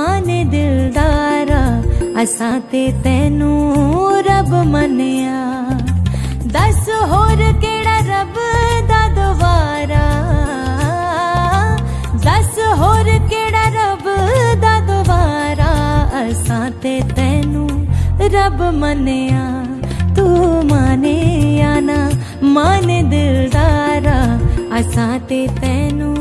ਮਾਨੇ ਦਿਲਦਾਰਾ, ਅਸਾਂ ਤੇ ਤੈਨੂੰ ਰੱਬ ਮੰਨਿਆ। ਦੱਸ ਹੋਰ ਕਿਹੜਾ ਰੱਬ ਦਾ ਦੁਆਰਾ? ਦੱਸ ਹੋਰ ਕਿਹੜਾ ਰੱਬ ਦਾ ਦੁਆਰਾ? ਅਸਾਂ ਤੇ ਤੈਨੂੰ ਰੱਬ ਮੰਨਿਆ। ਤੂੰ ਮਾਨੇ ਨਾ, ਮਾਨੇ ਦਿਲਦਾਰਾ, ਅਸਾਂ ਤੇ ਤੈਨੂੰ